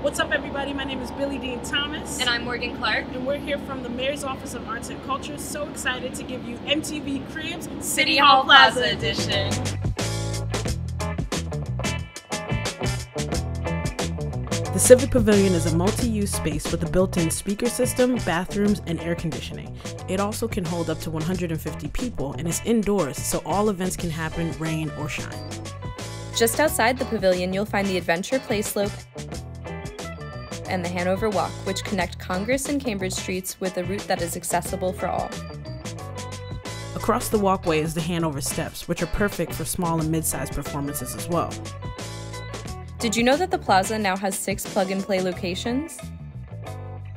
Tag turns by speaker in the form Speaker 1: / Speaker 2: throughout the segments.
Speaker 1: What's up, everybody? My name is Billy Dean Thomas.
Speaker 2: And I'm Morgan Clark.
Speaker 1: And we're here from the Mayor's Office of Arts and Culture. So excited to give you MTV Cribs City,
Speaker 2: City Hall Plaza, Plaza Edition.
Speaker 1: The Civic Pavilion is a multi use space with a built in speaker system, bathrooms, and air conditioning. It also can hold up to 150 people and is indoors, so all events can happen, rain or shine.
Speaker 3: Just outside the pavilion, you'll find the Adventure Play Slope and the Hanover Walk, which connect Congress and Cambridge Streets with a route that is accessible for all.
Speaker 1: Across the walkway is the Hanover Steps, which are perfect for small and mid sized performances as well.
Speaker 3: Did you know that the plaza now has six plug and play locations?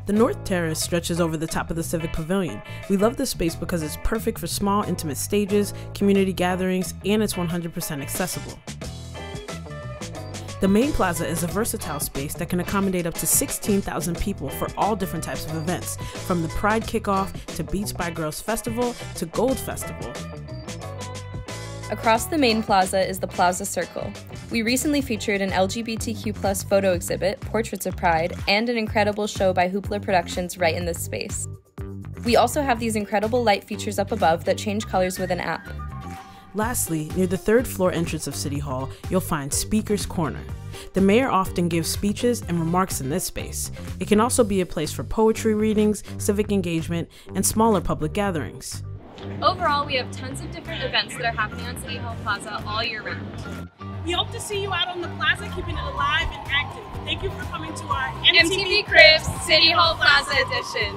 Speaker 1: The North Terrace stretches over the top of the Civic Pavilion. We love this space because it's perfect for small, intimate stages, community gatherings, and it's 100% accessible. The main plaza is a versatile space that can accommodate up to 16,000 people for all different types of events, from the Pride Kickoff to Beats by Girls Festival to Gold Festival.
Speaker 3: Across the main plaza is the Plaza Circle. We recently featured an LGBTQ plus photo exhibit, Portraits of Pride, and an incredible show by Hoopla Productions right in this space. We also have these incredible light features up above that change colors with an app.
Speaker 1: Lastly, near the third floor entrance of City Hall, you'll find Speaker's Corner. The mayor often gives speeches and remarks in this space. It can also be a place for poetry readings, civic engagement, and smaller public gatherings.
Speaker 2: Overall, we have tons of different events that are happening on City Hall Plaza all year round.
Speaker 1: We hope to see you out on the plaza, keeping it alive and active. Thank you for coming to our
Speaker 2: MTV, MTV Cribs City Hall Plaza edition.